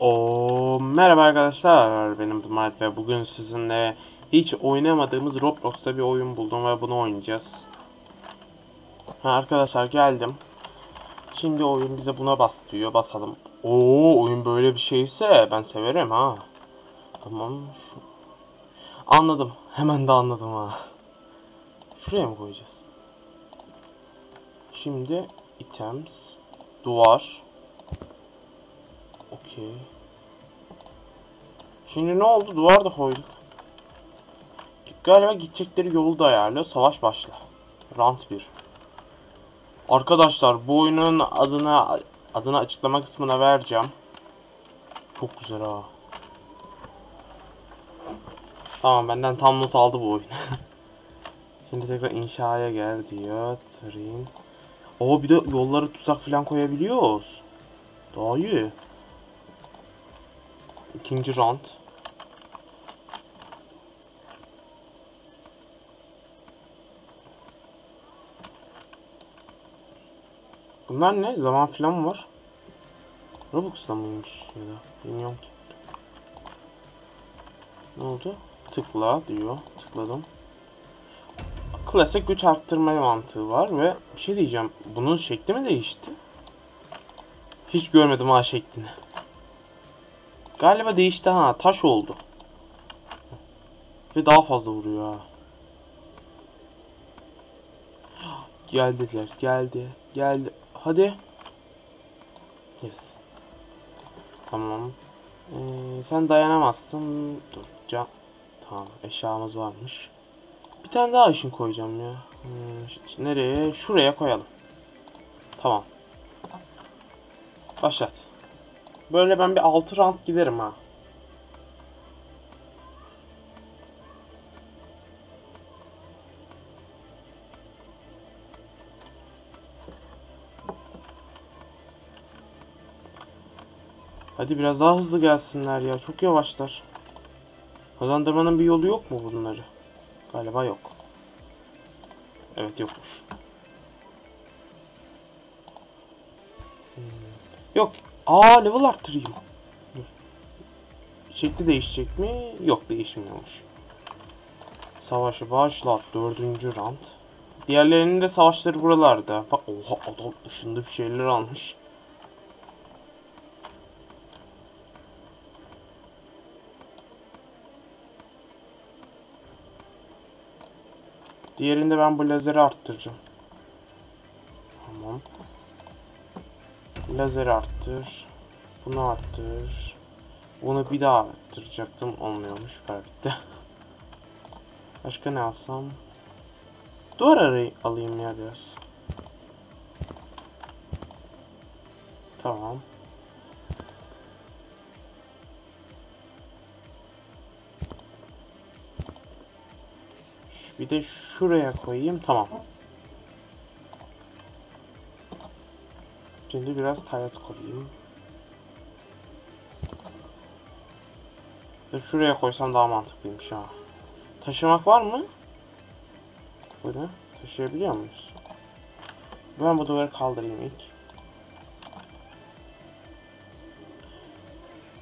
O merhaba arkadaşlar benim Dımayt ve bugün sizinle hiç oynamadığımız Roblox'ta bir oyun buldum ve bunu oynayacağız. Ha arkadaşlar geldim. Şimdi oyun bize buna bas diyor. Basalım. Oo oyun böyle bir şeyse ben severim ha. Tamam. Anladım. Hemen de anladım ha. Şuraya mı koyacağız? Şimdi items, duvar. Okey. Şimdi ne oldu? Duvar da koyduk. Galiba gidecekleri yolu da ayarlıyor. Savaş başla. Round 1. Arkadaşlar bu oyunun adına adını açıklama kısmına vereceğim. Çok güzel ha. Tamam benden tam not aldı bu oyun. Şimdi tekrar inşaya gel diyor. Train. Oo bir de yolları tuzak falan koyabiliyoruz. Daha iyi. İkinci round. Bunlar ne? Zaman falan mı var? Robux'ta mıymış ya da bilmiyorum ki. Ne oldu? Tıkla diyor. Tıkladım. Klasik güç arttırma mantığı var ve bir şey diyeceğim. Bunun şekli mi değişti? Hiç görmedim ha şeklini. Galiba değişti ha. Taş oldu. Ve daha fazla vuruyor ha. Geldiler. Geldi. Geldi. Hadi. Yes. Tamam. Ee, sen dayanamazsın. Dur. Can. Tamam. Eşyamız varmış. Bir tane daha ışın koyacağım ya. Hmm, nereye? Şuraya koyalım. Tamam. Başlat. Böyle ben bir 6 round giderim ha. Hadi biraz daha hızlı gelsinler ya. Çok yavaşlar. Kazandırmanın bir yolu yok mu bunları? Galiba yok. Evet yokmuş. Hmm. Yok. Aa level arttırayım. Şekli değişecek mi? Yok değişmiyormuş. Savaşı başlat. Dördüncü round. Diğerlerinin de savaşları buralarda. Bak oha adam ışındı bir şeyler almış. Diğerinde ben bu lazeri arttıracağım. Lazeri arttır. Bunu arttır. Bunu bir daha arttıracaktım. Olmuyormuş. Süper bitti. Başka ne alsam? Duvar arayı alayım ya biraz. Tamam. Bir de şuraya koyayım. Tamam. Şimdi biraz taret koyayım. Ve şuraya koysam daha mantıklıymış ha. Taşımak var mı? Böyle taşıyabiliyor muyuz? Ben bu duvarı kaldırayım ilk.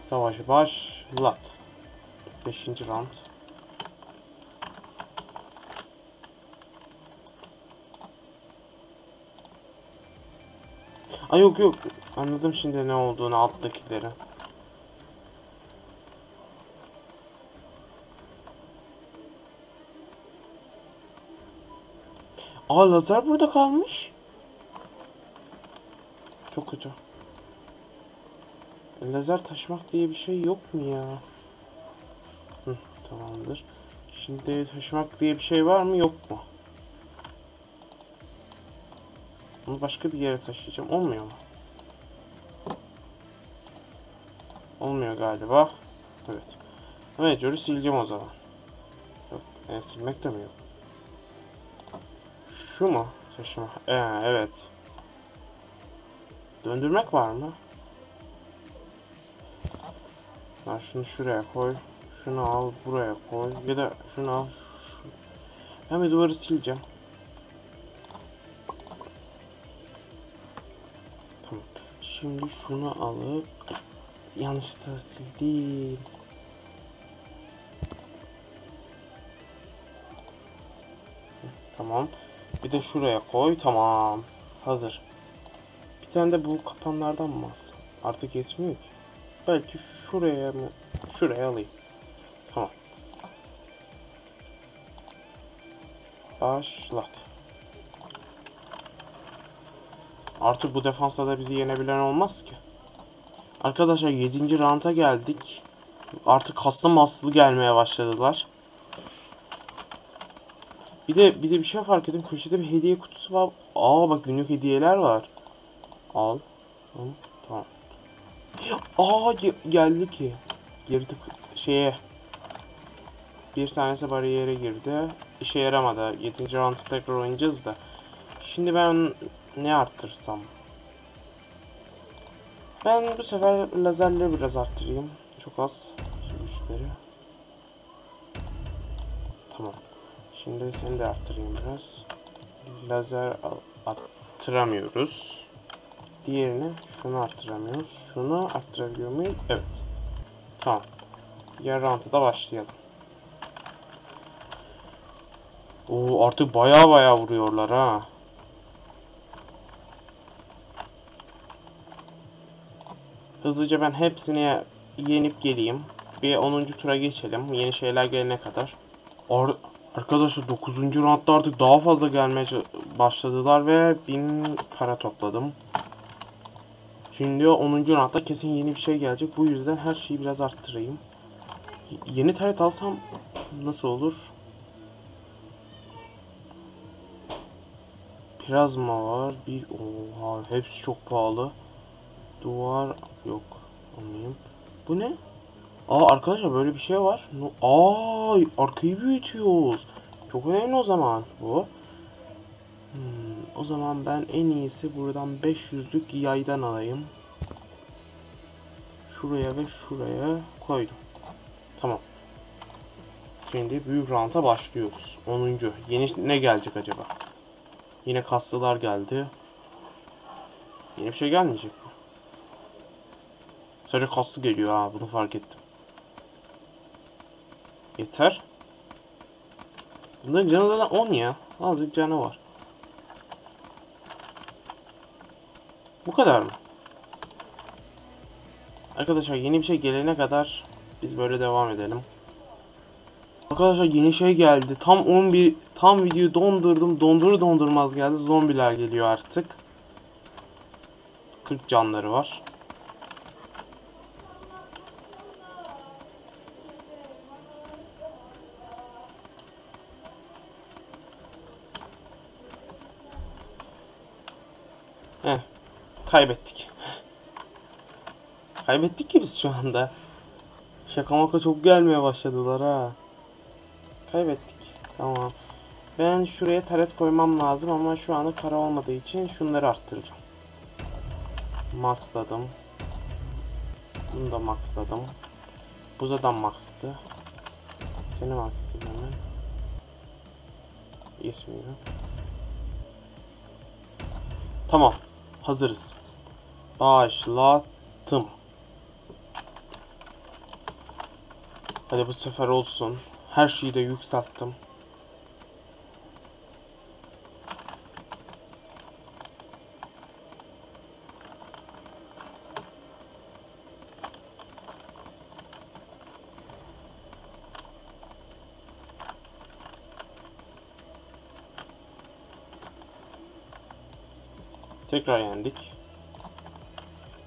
Savaşı başlat. Beşinci round. Ay yok yok. Anladım şimdi ne olduğunu alttakileri. Aa lazer burada kalmış. Çok kötü. Lazer taşımak diye bir şey yok mu ya? Hı, tamamdır. Şimdi taşımak diye bir şey var mı yok mu? Bunu başka bir yere taşıyacağım. Olmuyor mu? Olmuyor galiba. Evet. Evet, sileceğim o zaman. Yok, e, silmek de mi yok? Şu mu? Taşıma. Ee, evet. Döndürmek var mı? Ha, şunu şuraya koy. Şunu al buraya koy. Ya da şunu al. Şu... Ben bir duvarı sileceğim. Şimdi şunu alıp yanlış stil değil. Tamam. Bir de şuraya koy. Tamam. Hazır. Bir tane de bu kapanlardan mı alsam? Artık yetmiyor ki. Belki şuraya mı? Şuraya alayım. Tamam. Başlat. Artık bu defansta da bizi yenebilen olmaz ki. Arkadaşlar 7. rounda geldik. Artık hasta maslı gelmeye başladılar. Bir de bir de bir şey fark ettim. Köşede bir hediye kutusu var. Aa bak günlük hediyeler var. Al. Tamam. Aa ge- geldi ki. Girdi şeye. Bir tanesi bariyere girdi. İşe yaramadı. 7. round tekrar oynayacağız da. Şimdi ben ne arttırsam? Ben bu sefer lazerleri biraz arttırayım. Çok az. Güçleri. Tamam. Şimdi seni de arttırayım biraz. Lazer arttıramıyoruz. Diğerini şunu arttıramıyoruz. Şunu arttırabiliyor muyum? Evet. Tamam. Diğer round'a da başlayalım. Oo artık baya baya vuruyorlar ha. Hızlıca ben hepsini yenip geleyim. Bir 10. tura geçelim. Yeni şeyler gelene kadar. Ar Arkadaşlar 9. roundda artık daha fazla gelmeye başladılar ve 1000 para topladım. Şimdi 10. roundda kesin yeni bir şey gelecek. Bu yüzden her şeyi biraz arttırayım. Yeni taret alsam nasıl olur? Plazma var. Bir oha hepsi çok pahalı. Duvar yok. Anlayayım. Bu ne? Aa arkadaşlar böyle bir şey var. Aa arkayı büyütüyoruz. Çok önemli o zaman bu. Hmm, o zaman ben en iyisi buradan 500'lük yaydan alayım. Şuraya ve şuraya koydum. Tamam. Şimdi büyük ranta başlıyoruz. 10. Yeni ne gelecek acaba? Yine kaslılar geldi. Yeni bir şey gelmeyecek? Sadece kaslı geliyor ha bunu fark ettim. Yeter. Bunların canı da 10 ya. Azıcık canı var. Bu kadar mı? Arkadaşlar yeni bir şey gelene kadar biz böyle devam edelim. Arkadaşlar yeni şey geldi. Tam 11 tam videoyu dondurdum. Dondur dondurmaz geldi. Zombiler geliyor artık. 40 canları var. Heh. Kaybettik. Kaybettik ki biz şu anda. Şaka maka çok gelmeye başladılar ha. Kaybettik. Tamam. Ben şuraya taret koymam lazım ama şu anda para olmadığı için şunları arttıracağım. Maxladım. Bunu da maxladım. Bu zaten maxtı. Seni maxlayayım hemen. Yetmiyor. Tamam. Hazırız. Başlattım. Hadi bu sefer olsun. Her şeyi de yükselttim. Tekrar yendik.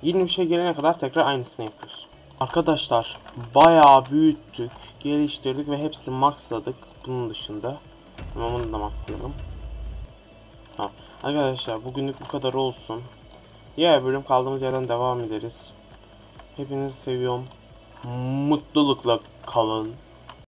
Yeni bir şey gelene kadar tekrar aynısını yapıyoruz. Arkadaşlar bayağı büyüttük, geliştirdik ve hepsini maxladık. Bunun dışında. Ama bunu da maxlayalım. Tamam. Arkadaşlar bugünlük bu kadar olsun. Diğer bölüm kaldığımız yerden devam ederiz. Hepinizi seviyorum. Mutlulukla kalın.